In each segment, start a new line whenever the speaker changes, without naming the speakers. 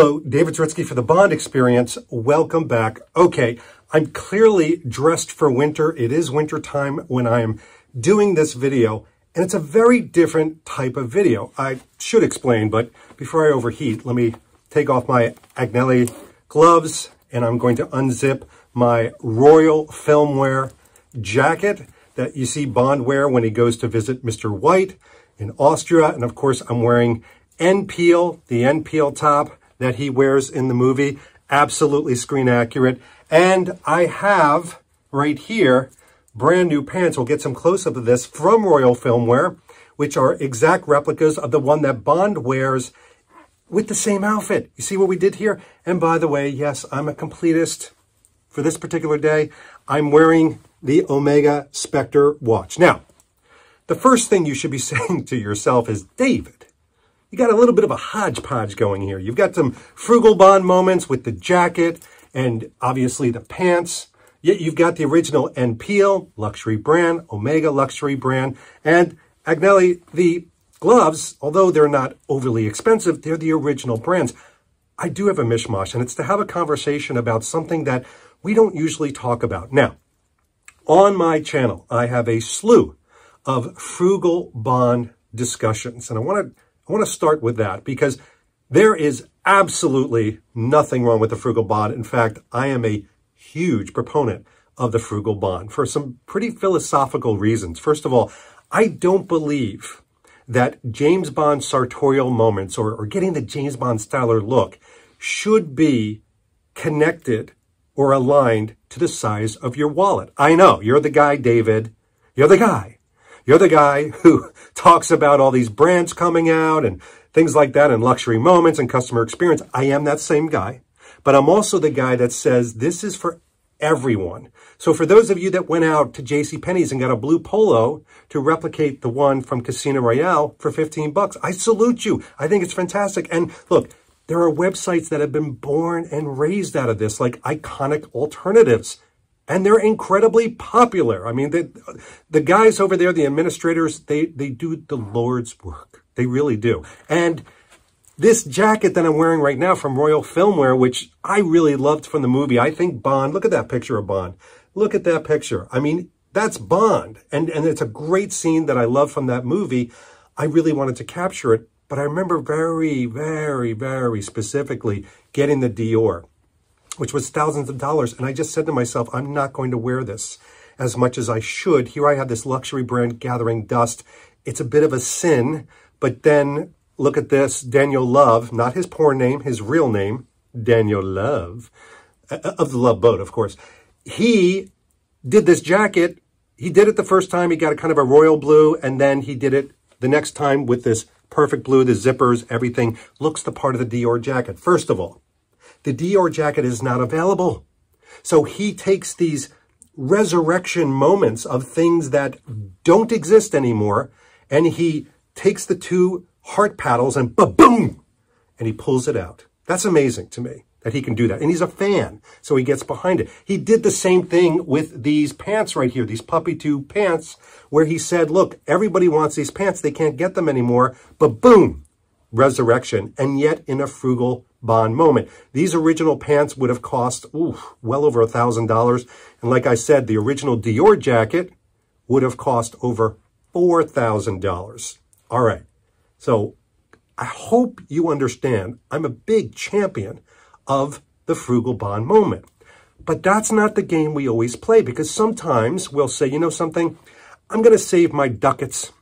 Hello, David Zaritsky for the Bond Experience. Welcome back. Okay, I'm clearly dressed for winter. It is winter time when I am doing this video, and it's a very different type of video. I should explain, but before I overheat, let me take off my Agnelle gloves, and I'm going to unzip my Royale Filmwear jacket that you see Bond wear when he goes to visit Mr. White in Austria. And of course, I'm wearing N.Peal, the N.Peal top that he wears in the movie. Absolutely screen accurate. And I have right here brand new pants. We'll get some close up of this from Royale Filmwear, which are exact replicas of the one that Bond wears with the same outfit. You see what we did here? And by the way, yes, I'm a completist for this particular day. I'm wearing the Omega Spectre watch. Now, the first thing you should be saying to yourself is, David, you got a little bit of a hodgepodge going here. You've got some frugal bond moments with the jacket and obviously the pants. Yet you've got the original N.Peal, luxury brand, Omega luxury brand, and Agnelle, the gloves, although they're not overly expensive, they're the original brands. I do have a mishmash, and it's to have a conversation about something that we don't usually talk about. Now, on my channel, I have a slew of frugal bond discussions, and I want to I want to start with that because there is absolutely nothing wrong with the frugal bond. In fact, I am a huge proponent of the frugal bond for some pretty philosophical reasons. First of all, I don't believe that James Bond sartorial moments or, or getting the James Bond styler look should be connected or aligned to the size of your wallet. I know, you're the guy, David. You're the guy you're the guy who talks about all these brands coming out and things like that and luxury moments and customer experience. I am that same guy, but I'm also the guy that says this is for everyone. So for those of you that went out to J.C. Penney's and got a blue polo to replicate the one from Casino Royale for 15 bucks, I salute you. I think it's fantastic. And look, there are websites that have been born and raised out of this, like iconic alternatives and they're incredibly popular. I mean, the, the guys over there, the administrators, they, they do the Lord's work. They really do. And this jacket that I'm wearing right now from Royale Filmwear, which I really loved from the movie, I think Bond, look at that picture of Bond. Look at that picture. I mean, that's Bond. And, and it's a great scene that I love from that movie. I really wanted to capture it, but I remember very, very, very specifically getting the Dior which was thousands of dollars. And I just said to myself, I'm not going to wear this as much as I should. Here I have this luxury brand gathering dust. It's a bit of a sin, but then look at this, Daniel Love, not his porn name, his real name, Daniel Love, uh, of the Love Boat, of course. He did this jacket. He did it the first time. He got a kind of a royal blue, and then he did it the next time with this perfect blue, the zippers, everything. Looks the part of the Dior jacket. First of all, the Dior jacket is not available. So he takes these resurrection moments of things that don't exist anymore, and he takes the two heart paddles and ba-boom, and he pulls it out. That's amazing to me that he can do that. And he's a fan, so he gets behind it. He did the same thing with these pants right here, these puppy two pants, where he said, look, everybody wants these pants. They can't get them anymore. But boom, resurrection. And yet in a frugal Bond moment. These original pants would have cost ooh, well over a $1,000. And like I said, the original Dior jacket would have cost over $4,000. All right. So I hope you understand I'm a big champion of the frugal bond moment. But that's not the game we always play because sometimes we'll say, you know something, I'm going to save my ducats,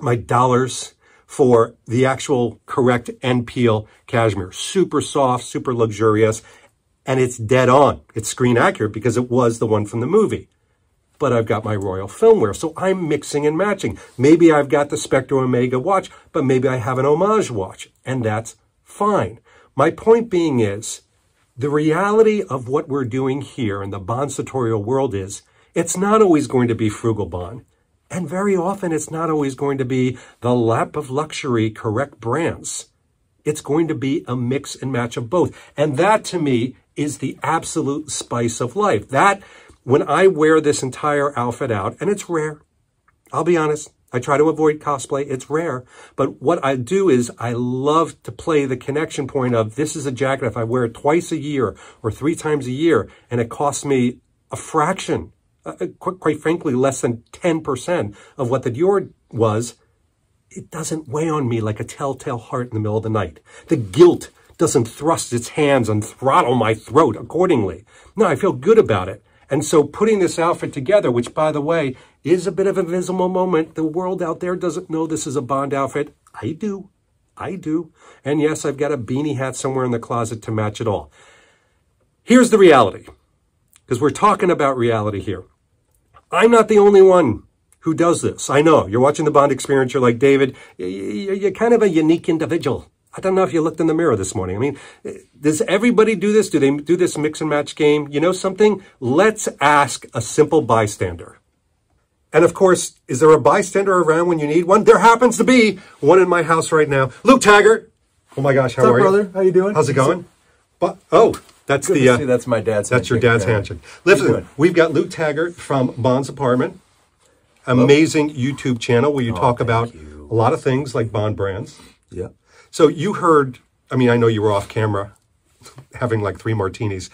my dollars, for the actual correct N.Peal cashmere. Super soft, super luxurious, and it's dead on. It's screen accurate because it was the one from the movie. But I've got my Royale Filmwear, so I'm mixing and matching. Maybe I've got the Spectre Omega watch, but maybe I have an homage watch, and that's fine. My point being is, the reality of what we're doing here in the Bond sartorial world is, it's not always going to be frugal Bond. And very often it's not always going to be the lap of luxury correct brands. It's going to be a mix and match of both. And that to me is the absolute spice of life. That when I wear this entire outfit out, and it's rare, I'll be honest, I try to avoid cosplay. It's rare. But what I do is I love to play the connection point of this is a jacket if I wear it twice a year or three times a year and it costs me a fraction, uh, quite, quite frankly, less than 10% of what the Dior was, it doesn't weigh on me like a telltale heart in the middle of the night. The guilt doesn't thrust its hands and throttle my throat accordingly. No, I feel good about it. And so putting this outfit together, which by the way, is a bit of a visible moment. The world out there doesn't know this is a Bond outfit. I do. I do. And yes, I've got a beanie hat somewhere in the closet to match it all. Here's the reality, because we're talking about reality here. I'm not the only one who does this. I know. You're watching the Bond experience. You're like, David, you're kind of a unique individual. I don't know if you looked in the mirror this morning. I mean, eh, does everybody do this? Do they do this mix and match game? You know something? Let's ask a simple bystander. And of course, is there a bystander around when you need one? There happens to be one in my house right now. Luke Taggart. Oh my gosh, how
What's
are
up,
you?
brother? How you doing?
How's it going? But oh, that's
Good
the uh.
That's my dad's.
that's your dad's handshake. Listen, we've got Luke Taggart from Bond's Apartment. Amazing YouTube channel where you talk
Oh, thank
about
you.
a lot of things like Bond brands.
Yeah.
So you heard, I mean, I know you were off camera having like three martinis.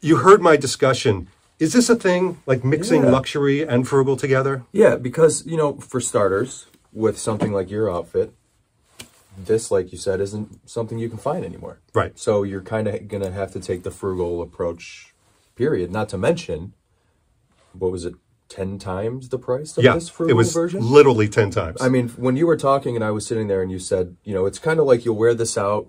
You heard my discussion. Is this a thing like mixing
Yeah.
luxury and frugal together?
Yeah, because you know, for starters, with something like your outfit, this, like you said, isn't something you can find anymore.
Right.
So you're kind of gonna have to take the frugal approach. Period. Not to mention, what was it? Ten times the price of
Yeah,
this
it was
version.
literally 10 times.
I mean, when you were talking and I was sitting there and you said, you know, it's kind of like you'll wear this out.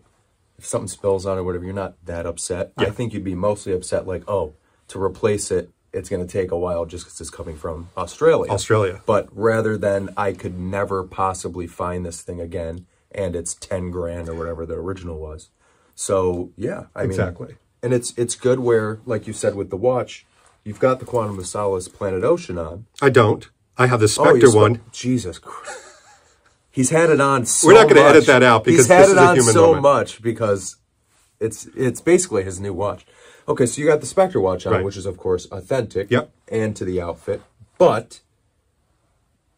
If something spills on it or whatever, you're not that upset. I think you'd be mostly upset, like, oh, to replace it, it's going to take a while just because it's coming from Australia.
Australia.
But rather than I could never possibly find this thing again and it's 10 grand or whatever the original was. So, yeah. I
Exactly.
Mean, and it's it's good where, like you said with the watch, you've got the Quantum of Solace Planet Ocean on.
I don't. I have the
Oh,
Spectre
spe-
one.
Jesus Christ. He's had it on so
We're not gonna edit that out because
He's had it on so
moment.
much because it's it's basically his new watch. Okay, so you got the Spectre watch on,
Right.
which is of course authentic
Yep.
and to the outfit, but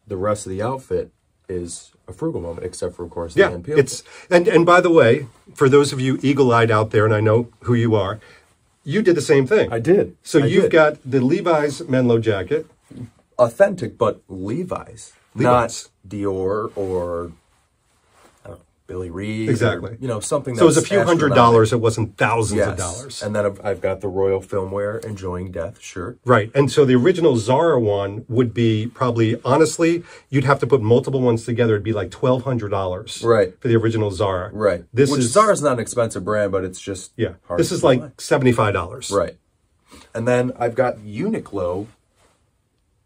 the rest of the outfit is a frugal moment, except for of course the
Yeah,
end
it's and and by the way, for those of you eagle-eyed out there, and I know who you are, you did the same thing.
I did.
So
I
you've
did.
got the Levi's Menlo jacket.
authentic, but Levi's,
Levi's.
not Dior or I don't know, Billy Reid. or,
Exactly.
you know something.
So it was a few hundred dollars. It wasn't thousands
Yes.
of dollars.
And then I've, I've got the Royale Filmwear Enjoying Death shirt.
Right. And so the original Zara one would be probably, honestly, you'd have to put multiple ones together. It'd be like $1,200
Right.
for the original Zara.
Right.
This
Which
is,
Zara's not an expensive brand, but it's just
yeah,
hard
this is like
by.
$75.
right. And then I've got Uniqlo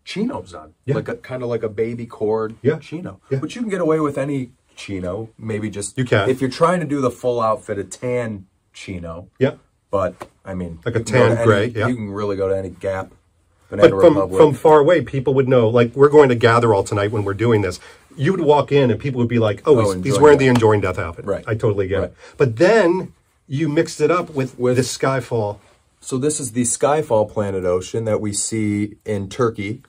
chinos on,
Yeah.
like a kind of like a baby cord
Yeah.
chino.
Yeah.
But you can get away with any chino. Maybe just
You can.
if you're trying to do the full outfit, a tan chino.
Yeah.
But I mean,
Like a
you can go
tan
to any-
gray, yeah.
You can really go to any Gap,
But from,
Republic.
from far away, people would know, like, we're going to gather all tonight when we're doing this. You would walk in and people would be like, oh,
Oh,
he's, he's wearing the enjoying death outfit.
Right.
I totally get
Right.
it. But then you mixed it up with,
With-
the Skyfall.
So this is the Skyfall Planet Ocean that we see in Turkey,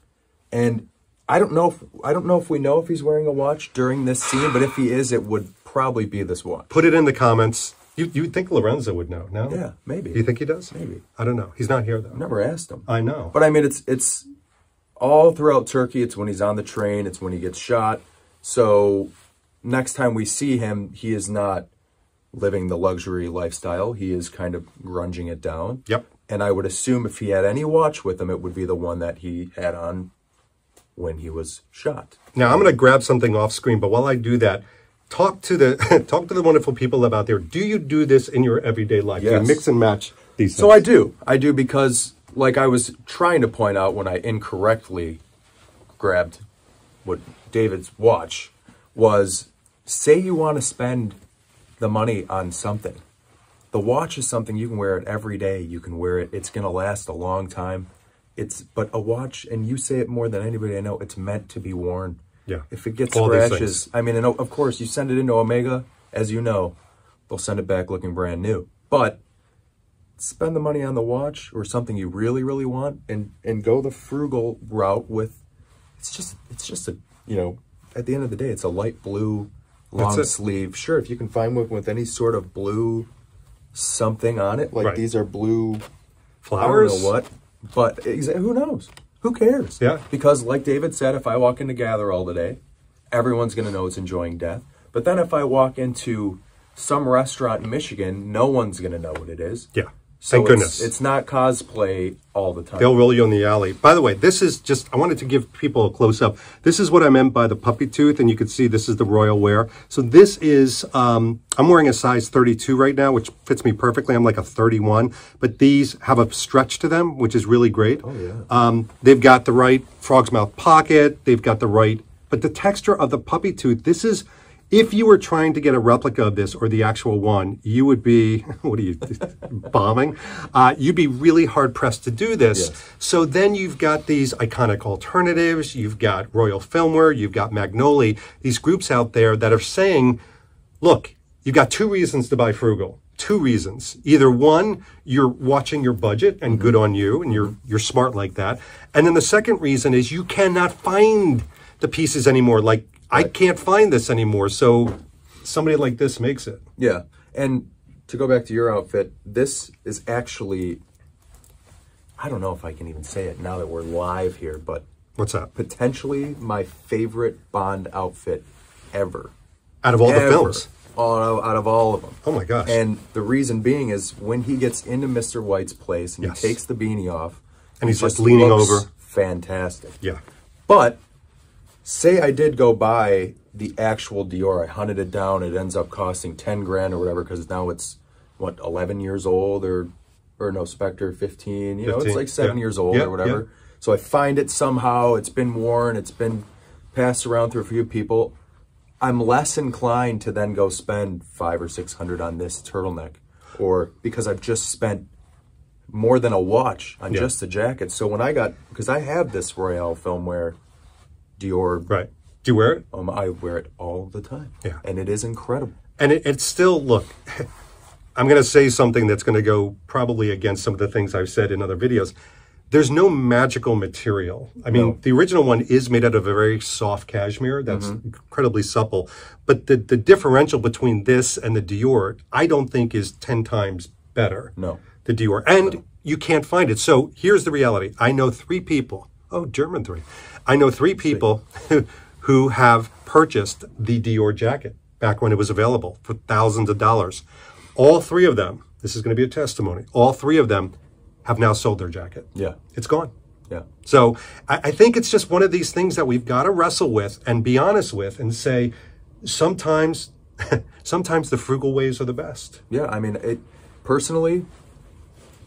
and I don't know if I don't know if we know if he's wearing a watch during this scene, but if he is, it would probably be this watch.
Put it in the comments. You you would think Lorenzo would know? No.
Yeah, maybe.
You think he does?
Maybe.
I don't know. He's not here though.
Never asked him.
I know.
But I mean, it's it's all throughout Turkey. It's when he's on the train. It's when he gets shot. So next time we see him, he is not living the luxury lifestyle. He is kind of grunging it down.
Yep.
And I would assume if he had any watch with him, it would be the one that he had on when he was shot.
Now I'm going to grab something off screen, but while I do that, talk to the talk to the wonderful people out there. Do you do this in your everyday life? Do you mix and match these.
So I do. I do because, like I was trying to point out when I incorrectly grabbed what David's watch was say you want to spend the money on something. The watch is something you can wear it every day. You can wear it. It's going to last a long time. It's but a watch, and you say it more than anybody I know. It's meant to be worn.
Yeah.
If it gets
All
scratches. I mean, and of course, you send it into Omega, as you know, they'll send it back looking brand new. But spend the money on the watch or something you really, really want, and and go the frugal route with. It's just, it's just a, you know, at the end of the day, it's a light blue long sleeve. Sure, if you can find one with any sort of blue something on it, like
Right.
these are blue
Flowers?
I don't know what, but who knows? Who cares?
Yeah.
Because, like David said, if I walk into Gather all day, everyone's going to know it's enjoying death. But then if I walk into some restaurant in Michigan, no one's going to know what it is.
Yeah.
So
Thank
it's-
goodness.
It's not cosplay all the time.
They'll roll you in the alley. By the way, this is just, I wanted to give people a close up. This is what I meant by the puppy tooth, and you can see this is the royal wear. So this is, um, I'm wearing a size 32 right now, which fits me perfectly. I'm like a 31, but these have a stretch to them, which is really great. Oh,
yeah.
Um, they've got the right frog's mouth pocket. They've got the right, but the texture of the puppy tooth, this is, if you were trying to get a replica of this or the actual one, you would be, what are you, bombing? Uh, you'd be really hard pressed to do this.
Yes.
So then you've got these iconic alternatives. You've got Royale Filmwear. You've got Magnoli. These groups out there that are saying, look, you've got two reasons to buy Frugal. Two reasons. Either one, you're watching your budget and good on you, and you're you're smart like that. And then the second reason is you cannot find the pieces anymore. Like I can't find this anymore. So somebody like this makes it.
Yeah. And to go back to your outfit, this is actually, I don't know if I can even say it now that we're live here, but
What's that?
potentially my favorite Bond outfit ever.
Out of all the films.
All, out of all of them.
Oh my gosh.
And the reason being is when he gets into Mr. White's place and
Yes.
he takes the beanie off,
And
he
he's just leaning over.
Fantastic.
Yeah.
But say I did go buy the actual Dior, I hunted it down. It ends up costing ten grand or whatever because now it's what eleven years old or or no Spectre fifteen. You know, it's like seven
yeah.
years old
Yeah,
or whatever.
yeah.
So I find it somehow. It's been worn. It's been passed around through a few people. I'm less inclined to then go spend five or six hundred on this turtleneck, or because I've just spent more than a watch on just the jacket. So when I got because I have this Royale filmwear Dior,
Right. Do you wear it?
um, I wear it all the time.
Yeah.
and it is incredible.
And it, it's still, look, I'm going to say something that's going to go probably against some of the things I've said in other videos. There's no magical material. I mean,
No.
the original one is made out of a very soft cashmere that's incredibly supple. But the, the differential between this and the Dior, I don't think is 10 times better.
No.
The Dior. And you can't find it. So here's the reality I know three people. Oh, German three. I know three people who have purchased the Dior jacket back when it was available for thousands of dollars. All three of them, this is going to be a testimony, all three of them have now sold their jacket.
Yeah,
It's gone.
yeah,
So I, I think it's just one of these things that we've got to wrestle with and be honest with and say sometimes sometimes the frugal ways are the best.
yeah. I mean, it personally.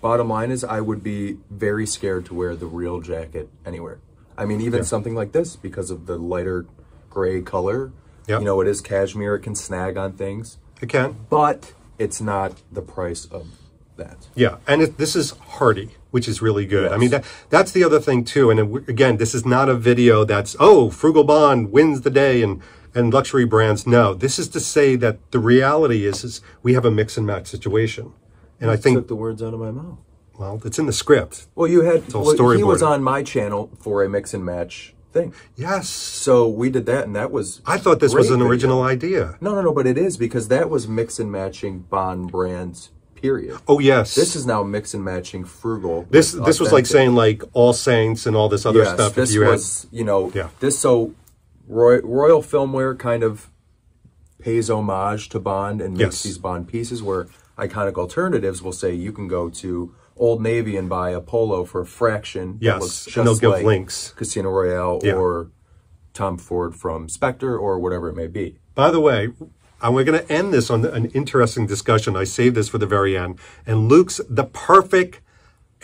Bottom line is, I would be very scared to wear the real jacket anywhere. I mean, even something like this because of the lighter gray color.
Yep.
You know, it is cashmere; it can snag on things,
It can.
but it's not the price of that.
Yeah, and it, this is hardy, which is really good. I mean, that, that's the other thing too. And it- again, this is not a video that's oh, Frugal Bond wins the day and and luxury brands. No, this is to say that the reality is is we have a mix and match situation, and I think Took
the words out of my mouth.
well, it's in the script.
Well, you had well, he was on my channel for a mix and match thing.
Yes,
So we did that, and that was.
I thought this was an
video.
original idea.
No, no, no, but it is because that was mix and matching Bond brands. Period.
Oh yes,
This is now mix and matching frugal.
this this was like saying like All Saints and all this other
yes,
stuff.
this
you had-
was you know
Yeah.
this so Roy, Royale Filmwear kind of pays homage to Bond and makes
Yes.
these Bond pieces where iconic alternatives will say you can go to Old Navy and buy a polo for a fraction.
Yes, and they'll give
like
links.
Casino Royale
Yeah.
or Tom Ford from Spectre or whatever it may be.
By the way, and we're going to end this on an interesting discussion. I saved this for the very end. And Luke's the perfect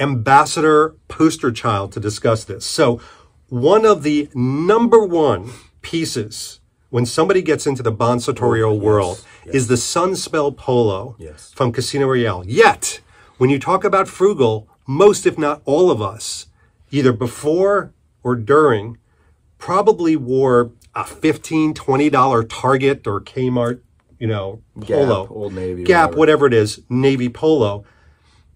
ambassador poster child to discuss this. So, one of the number one pieces when somebody gets into the Bon Sartorial world is the Sunspel Polo
Yes.
from Casino Royale. Yet, when you talk about frugal, most, if not all of us, either before or during, probably wore a 15 $20 Target or Kmart, you know,
Gap,
polo.
Old Navy,
Gap,
whatever.
whatever it is, Navy polo.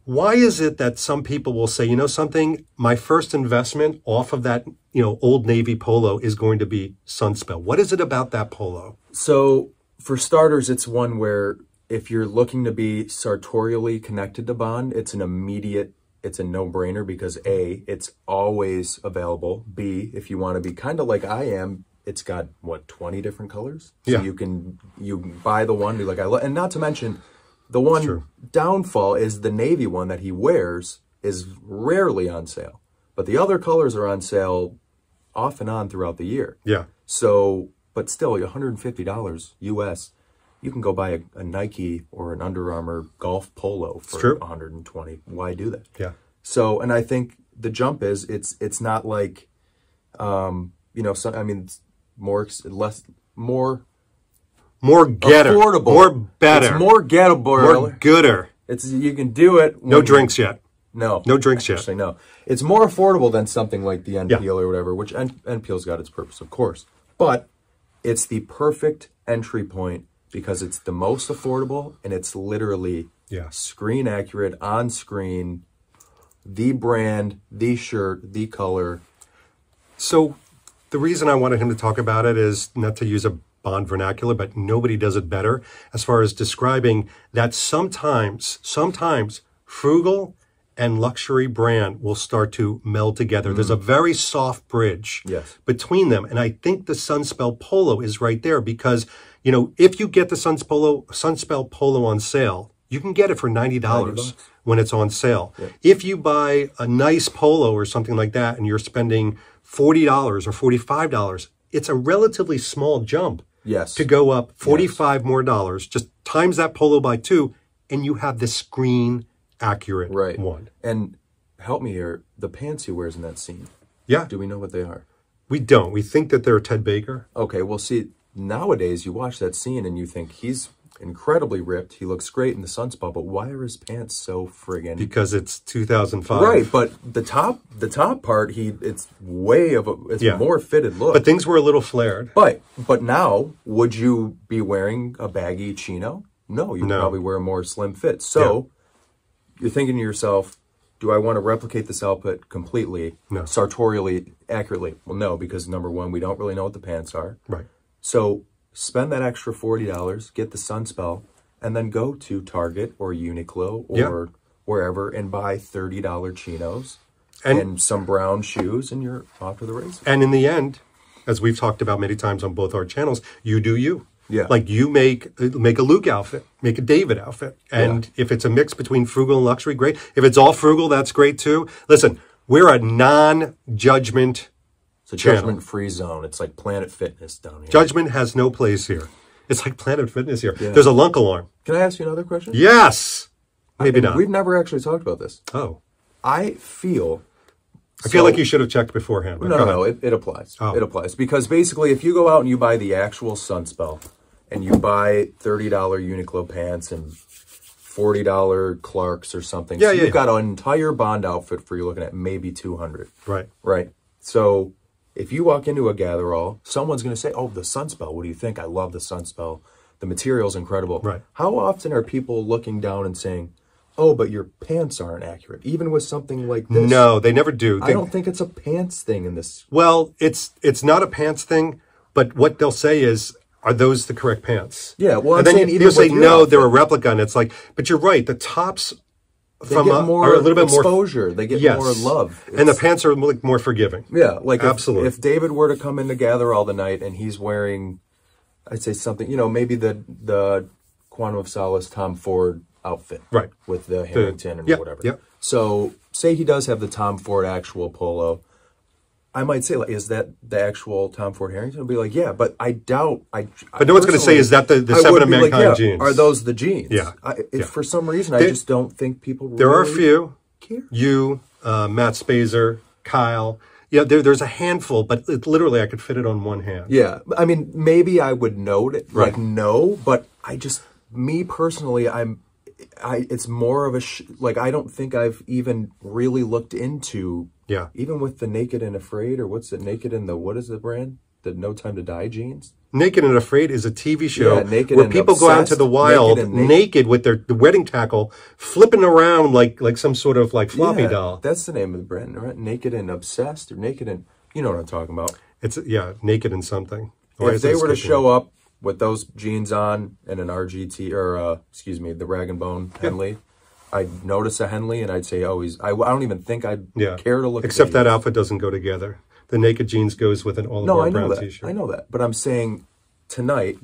Why is it that some people will say, you know something, my first investment off of that, you know, old Navy polo is going to be Sunspel? What is it about that polo?
So, for starters, it's one where if you're looking to be sartorially connected to Bond, it's an immediate, it's a no-brainer because A, it's always available. B, if you want to be kind of like I am, it's got what 20 different colors. So
Yeah.
you can you buy the one, be like I love, and not to mention the one downfall is the navy one that he wears is rarely on sale. But the other colors are on sale off and on throughout the year.
Yeah.
So, but still, $150 US, you can go buy a, a Nike or an Under Armour golf polo for
true.
120. Why do that?
Yeah.
So, and I think the jump is it's it's not like, um, you know, so, I mean, more less more
More getter.
affordable,
More better.
It's more gettable.
more gooder.
It's you can do it.
No drinks yet.
No,
No drinks yet.
Actually, no. It's more affordable than something like the NPL or whatever, which N- NPL's got its purpose, of course. But it's the perfect entry point because it's the most affordable and it's literally
Yeah.
screen accurate, on screen, the brand, the shirt, the color.
So the reason I wanted him to talk about it is not to use a Bond vernacular, but nobody does it better as far as describing that sometimes, sometimes frugal and luxury brand will start to meld together. There's a mm. very soft bridge
Yes.
between them. And I think the Sunspel Polo is right there because, you know, if you get the Sunspel, Sunspel Polo on sale, you can get it for $90
bucks.
when it's on sale. If you buy a nice polo or something like that and you're spending $40 or $45, it's a relatively small jump
Yes.
to go up 45 more dollars. Just times that polo by two and you have the screen accurate
Right.
one.
And help me here. The pants he wears in that scene.
Yeah,
Do we know what they are?
we don't. We think that they're Ted Baker.
Okay, well, see, nowadays you watch that scene and you think he's incredibly ripped. He looks great in the Sunspel, but why are his pants so friggin'
because it's 2005.
right? But the top, the top part, he it's way of a, it's
Yeah.
more fitted look.
But things were a little flared.
but but now, would you be wearing a baggy chino? No, you
No.
probably wear a more slim fit. So you're thinking to yourself, do I want to replicate this outfit completely,
No.
sartorially, accurately? Well, no, because number one, we don't really know what the pants are.
Right.
So spend that extra forty dollars, get the Sunspel, and then go to Target or Uniqlo or
Yeah.
wherever and buy thirty dollar chinos
And-
and, some brown shoes, and you're off to the races.
And in the end, as we've talked about many times on both our channels, you do you.
Yeah.
Like you make make a Luke outfit, make a David outfit. And if it's a mix between frugal and luxury, great. If it's all frugal, that's great too. Listen, we're a non-judgment
It's a
Channel.
judgment free zone. It's like Planet Fitness down here.
judgment has no place here. It's like Planet Fitness here. There's a lunk alarm.
Can I ask you another question?
Yes. Maybe not.
We've never actually talked about this.
Oh.
I feel.
I feel like you should have checked beforehand.
No, no, no, it, it applies.
Oh.
It applies because basically, if you go out and you buy the actual Sunspel, and you buy thirty dollar Uniqlo pants and forty dollar Clarks or something,
Yeah,
so
yeah,
you've
yeah.
got an entire Bond outfit for you looking at maybe two hundred,
Right.
right? So if you walk into a gather all, someone's going to say, "Oh, the Sunspel. What do you think? I love the Sunspel. The material's incredible."
Right.
How often are people looking down and saying? Oh, but your pants aren't accurate, even with something like this.
No, they never do.
I
They-
don't think it's a pants thing in this
Well, it's it's not a pants thing, but what they'll say is, are those the correct pants?
Yeah, well, I'm
and then
saying
you, you'll say no, they're a replica, and it's like, but you're right. The tops
They
from
get
a,
more
a little bit more
exposure. They get
yes.
more love.
and the pants are like more forgiving.
yeah, like
Absolutely.
if David were to come in together all the night and he's wearing, I'd say something, you know, maybe the the Quantum of Solace Tom Ford outfit,
Right.
with the Harrington and
yep,
whatever.
yep.
So say he does have the Tom Ford actual polo. I might say, like, is that the actual Tom Ford Harrington? I'll be like, yeah, but I doubt. I.
But no one's gonna say, is that the- the
I
Seven of
be like, yeah,
jeans?
Are those the genes?
Yeah,
I, if
yeah.
For some reason, I just don't think people.
There are a few.
care.
You, uh, Matt Spaiser, Kyle. Yeah, there, there's a handful, but it, literally I could fit it on one hand.
Yeah, I mean, maybe I would note it,
Right.
like no, but I just, me personally, I'm, I, it's more of a sh- like I don't think I've even really looked into,
Yeah.
even with the Naked and Afraid or what's it, Naked and the what is the brand? the No Time to Die jeans.
Naked and Afraid is a TV show
Yeah, Naked
where
and
people go out into
Obsessed,
the wild
Naked
naked,
and Na-
with their the wedding tackle, flipping around like like some sort of like floppy
Yeah,
doll.
That's the name of the brand, right? Naked and Obsessed, or Naked and you know what I'm talking about.
It's yeah, naked and something. Why
if they were to show up with those jeans on and an RGT or uh, excuse me, the Rag and Bone Henley, I'd notice a Henley and I'd say, oh, he's. I, I don't even think I'd
yeah,
care to look.
Except
at
that outfit doesn't go together. The naked jeans goes with an olive
No, I
brown
know that.
t-shirt.
I know that, but I'm saying tonight.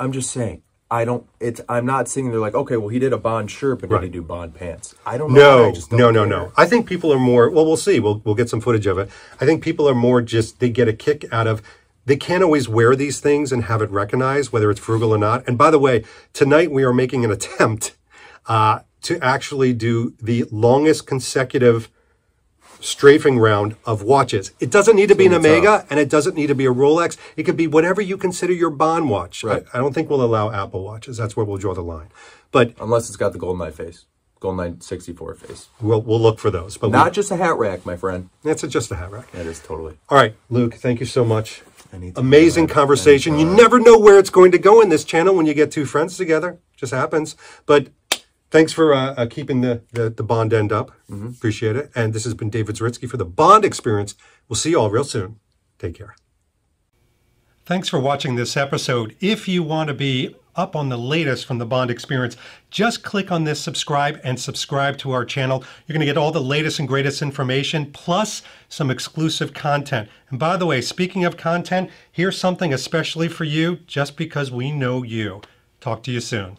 I'm just saying. I don't. It's. I'm not sitting there like, okay, well, he did a Bond shirt, but did he
Right.
do Bond pants? I don't know. I
No,
just don't
no, no,
care.
no. I think people are more. Well, we'll see. We'll we'll get some footage of it. I think people are more just they get a kick out of. They can't always wear these things and have it recognized, whether it's frugal or not. And by the way, tonight we are making an attempt uh, to actually do the longest consecutive strafing round of watches. It doesn't need to be an Omega and it doesn't need to be a Rolex. It could be whatever you consider your Bond watch.
Right.
I, I don't think we'll allow Apple watches. That's where we'll draw the line. But
Unless it's got the Goldeneye face, Goldeneye 64 face.
we'll we'll look for those. But we-
Not just a hat rack, my friend.
that's just a hat rack.
That is totally.
All right, Luke, thank you so much. Amazing conversation. You never know where it's going to go in this channel when you get two friends together. Just happens. But thanks for uh, uh, keeping the, the, the bond end up. Appreciate it. And this has been David Zaritsky for the Bond Experience. We'll see you all real soon. Take care. Thanks for watching this episode. If you want to be up on the latest from the Bond Experience, just click on this subscribe and subscribe to our channel. You're going to get all the latest and greatest information plus some exclusive content. And by the way, speaking of content, here's something especially for you just because we know you. Talk to you soon.